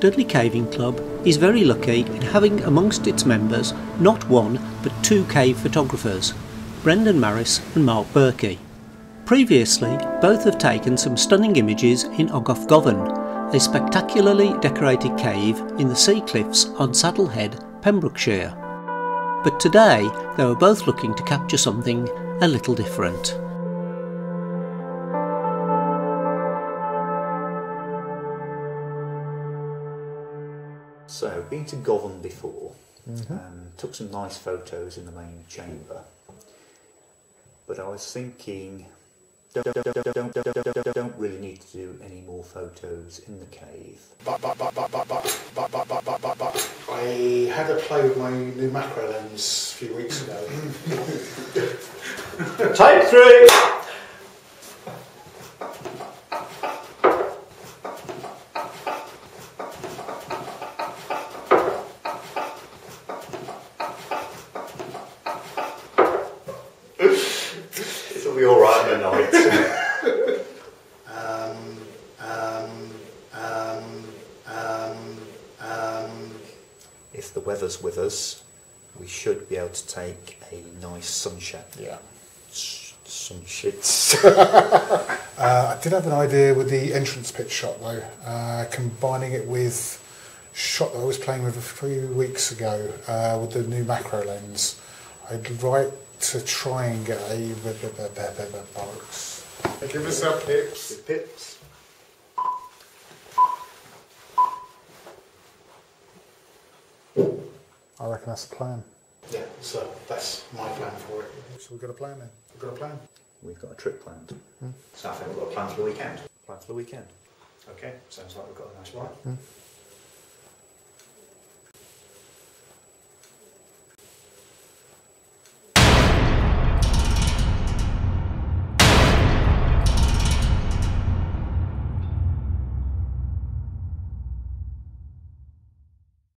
Dudley Caving Club is very lucky in having amongst its members not one but two cave photographers, Brendan Marris and Mark Burkey. Previously, both have taken some stunning images in Ogof Gofan, a spectacularly decorated cave in the sea cliffs on Saddlehead, Pembrokeshire. But today, they were both looking to capture something a little different. So, been to Gofan before, mm -hmm. um, took some nice photos in the main chamber, but I was thinking, don't, don't, don't, don't really need to do any more photos in the cave. I had a play with my new macro lens a few weeks ago. Type three! It'll be alright in the night. Um, um, um, um, um, if the weather's with us, we should be able to take a nice sunshot. yeah. s- Sun shits. Uh, I did have an idea with the entrance pitch shot though, uh, combining it with shot that I was playing with a few weeks ago uh, with the new macro lens. I'd like to try and get a box. Give us our pips. pips. I reckon that's the plan. Yeah, so that's my plan for it. So we've got a plan then. We've got a plan. We've got a trip planned. Hmm. So I think we've got a plan for the weekend. Plan for the weekend. Okay, sounds like we've got a nice plan.